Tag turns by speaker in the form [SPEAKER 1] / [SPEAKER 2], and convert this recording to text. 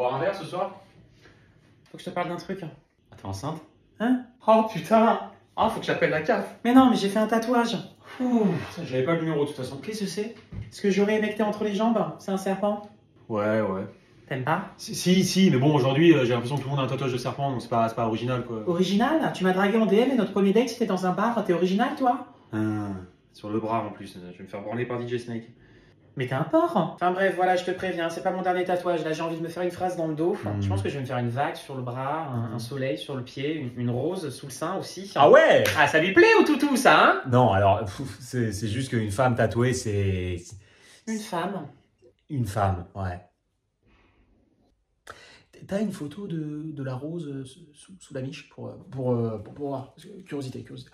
[SPEAKER 1] boire un verre ce soir
[SPEAKER 2] Faut que je te parle d'un truc.
[SPEAKER 1] Ah, T'es enceinte?
[SPEAKER 2] Hein?
[SPEAKER 1] Oh putain Ah, faut que j'appelle la CAF
[SPEAKER 2] Mais non, mais j'ai fait un tatouage.
[SPEAKER 1] Ouh, j'avais pas le numéro de toute façon. Qu'est-ce que c'est?
[SPEAKER 2] Ce que j'aurais aimé que t'aies entre les jambes, c'est un serpent.
[SPEAKER 1] Ouais, ouais.
[SPEAKER 2] T'aimes pas?
[SPEAKER 1] Si, si, si, mais bon, aujourd'hui, euh, j'ai l'impression que tout le monde a un tatouage de serpent, donc c'est pas, c'est pas original, quoi.
[SPEAKER 2] Original? Tu m'as dragué en DM et notre premier date c'était dans un bar. T'es original toi?
[SPEAKER 1] Ah, sur le bras en plus, je vais me faire branler par DJ Snake.
[SPEAKER 2] Mais t'es un porc Enfin bref, voilà, je te préviens, c'est pas mon dernier tatouage. Là, j'ai envie de me faire une phrase dans le dos. Je pense que je vais me faire une vague sur le bras, un, un soleil sur le pied, une, une rose sous le sein aussi.
[SPEAKER 3] Ah ouais
[SPEAKER 2] Ah, ça lui plaît ou toutou ça, hein?
[SPEAKER 3] Non, alors, c'est juste qu'une femme tatouée, c'est
[SPEAKER 2] Une femme.
[SPEAKER 3] une femme, ouais. T'as une photo de, de la rose euh, sous, sous la miche pour, euh, pour, euh, pour, pour voir Curiosité, curiosité.